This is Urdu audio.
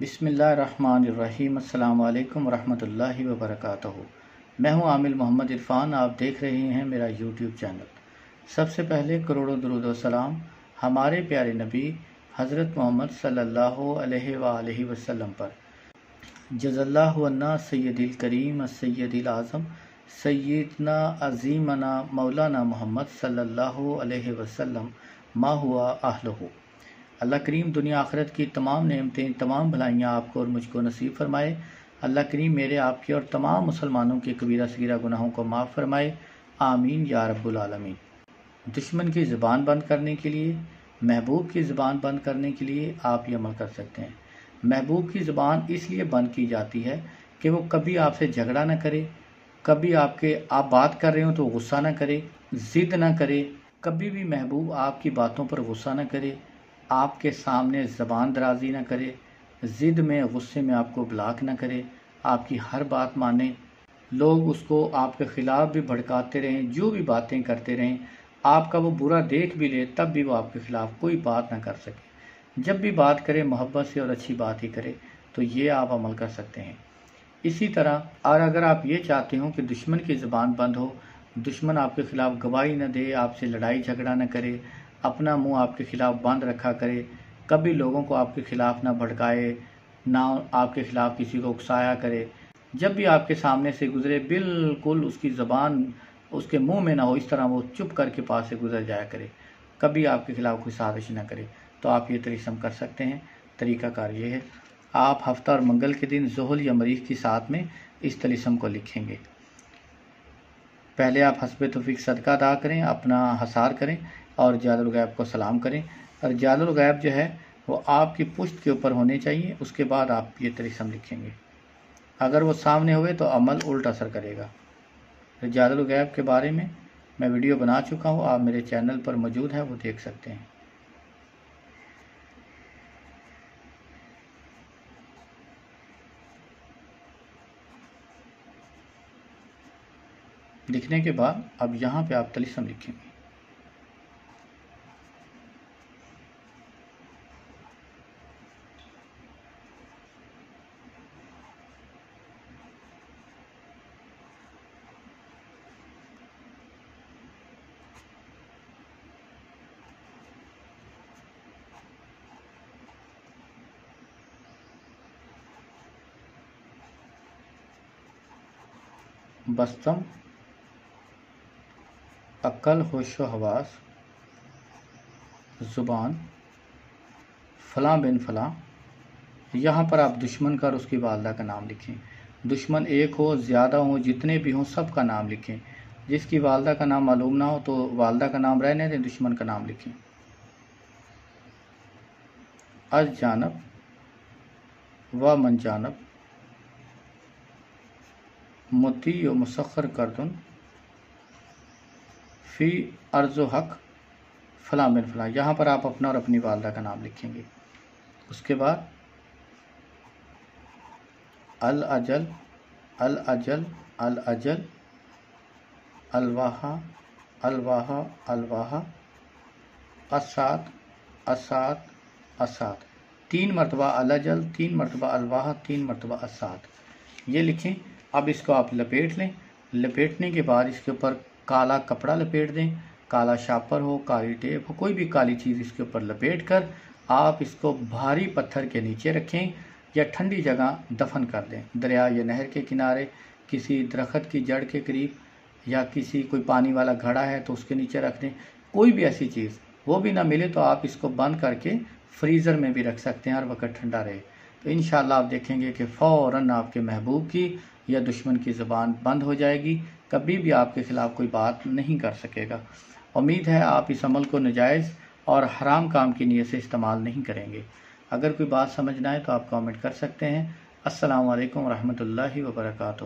بسم اللہ الرحمن الرحیم، السلام علیکم ورحمۃ اللہ وبرکاتہ۔ میں ہوں عامل محمد عرفان، آپ دیکھ رہے ہیں میرا یوٹیوب چینل۔ سب سے پہلے کروڑوں درود و سلام ہمارے پیارے نبی حضرت محمد صلی اللہ علیہ وآلہ وسلم پر۔ جز اللہ عنا سید الکریم، سید العظم، سیدنا، عظیمنا، مولانا محمد صلی اللہ علیہ وسلم، ما ہوا اہلہ۔ اللہ کریم دنیا آخرت کی تمام نعمتیں، تمام بھلائیاں آپ کو اور مجھ کو نصیب فرمائے۔ اللہ کریم میرے آپ کے اور تمام مسلمانوں کے کبیرہ صغیرہ گناہوں کو معاف فرمائے۔ آمین یا رب العالمین۔ دشمن کی زبان بند کرنے کے لیے، محبوب کی زبان بند کرنے کے لیے آپ یہ عمل کر سکتے ہیں۔ محبوب کی زبان اس لیے بند کی جاتی ہے کہ وہ کبھی آپ سے جھگڑا نہ کرے، کبھی آپ کے آپ بات کر رہے ہوں تو غصہ نہ کرے، ضد نہ کرے، کبھی بھی محبوب آپ کی باتوں پر غصہ نہ کرے۔ آپ کے سامنے زبان درازی نہ کرے، ضد میں، غصے میں آپ کو بلاک نہ کرے۔ آپ کی ہر بات مانے لوگ اس کو آپ کے خلاف بھی بھڑکاتے رہیں، جو بھی باتیں کرتے رہیں۔ آپ کا وہ برا دیکھ بھی لے، تب بھی وہ آپ کے خلاف کوئی بات نہ کر سکے۔ جب بھی بات کرے، محبت سے اور اچھی بات ہی کرے، تو یہ آپ عمل کر سکتے ہیں۔ اسی طرح، اور اگر آپ یہ چاہتے ہوں کہ دشمن کی زبان بند ہو، دشمن آپ کے خلاف گواہی نہ دے، آپ سے لڑائی جھگڑا نہ کرے اپنا منہ آپ کے خلاف بند رکھا کرے، کبھی لوگوں کو آپ کے خلاف نہ بھڑکائے، نہ آپ کے خلاف کسی کو اکسایا کرے۔ جب بھی آپ کے سامنے سے گزرے، بالکل اس کی زبان اس کے منہ میں نہ ہو، اس طرح وہ چپ کر کے پاس سے گزر جایا کرے۔ کبھی آپ کے خلاف کوئی سازش نہ کرے۔ تو آپ یہ تریسم کر سکتے ہیں۔ طریقہ کار یہ ہے۔ آپ ہفتہ اور منگل کے دن زحل یا مریخ کی ساتھ میں اس تلیسم کو لکھیں گے۔ پہلے آپ حسب توفیق صدقہ ادا کریں، اپنا حسار کریں۔ اور جال الغیب کو سلام کریں۔ اور جال الغیب جو ہے وہ آپ کی پشت کے اوپر ہونے چاہیے، اس کے بعد آپ یہ تریسم لکھیں گے۔ اگر وہ سامنے ہوئے تو عمل الٹ اثر کرے گا۔ جال الغیب کے بارے میں میں ویڈیو بنا چکا ہوں، آپ میرے چینل پر موجود ہے وہ دیکھ سکتے ہیں۔ لکھنے کے بعد اب یہاں پہ آپ تلیسم لکھیں گے۔ بستم، عقل، ہوش و حواس، زبان، فلاں بن فلاں، یہاں پر آپ دشمن کا اور اس کی والدہ کا نام لکھیں۔ دشمن ایک ہو، زیادہ ہوں جتنے بھی ہوں، سب کا نام لکھیں۔ جس کی والدہ کا نام معلوم نہ ہو تو والدہ کا نام رہنے دیں، دشمن کا نام لکھیں۔ از جانب و من جانب متی و مسخر کردن فی ارض و حق فلاں بن فلاں، یہاں پر آپ اپنا اور اپنی والدہ کا نام لکھیں گے۔ اس کے بعد الاجل الاجل الاجل الواحا الواحا الواحا اسات اسات اسات تین مرتبہ الاجل تین مرتبہ الواحا تین مرتبہ اسات یہ لکھیں اب اس کو آپ لپیٹ لیں۔ لپیٹنے کے بعد اس کے اوپر کالا کپڑا لپیٹ دیں۔ کالا شاپر ہو، کالی ٹیپ ہو، کوئی بھی کالی چیز اس کے اوپر لپیٹ کر آپ اس کو بھاری پتھر کے نیچے رکھیں یا ٹھنڈی جگہ دفن کر دیں۔ دریا یا نہر کے کنارے، کسی درخت کی جڑ کے قریب یا کسی کوئی پانی والا گھڑا ہے تو اس کے نیچے رکھ دیں۔ کوئی بھی ایسی چیز وہ بھی نہ ملے تو آپ اس کو بند کر کے فریزر میں بھی رکھ سکتے ہیں، ہر وقت ٹھنڈا رہے۔ تو انشاءاللہ آپ دیکھیں گے کہ فوراً آپ کے محبوب کی یا دشمن کی زبان بند ہو جائے گی، کبھی بھی آپ کے خلاف کوئی بات نہیں کر سکے گا۔ امید ہے آپ اس عمل کو نجائز اور حرام کام کی نیت سے استعمال نہیں کریں گے۔ اگر کوئی بات سمجھنا ہے تو آپ کامنٹ کر سکتے ہیں۔ السلام علیکم ورحمۃ اللہ وبرکاتہ۔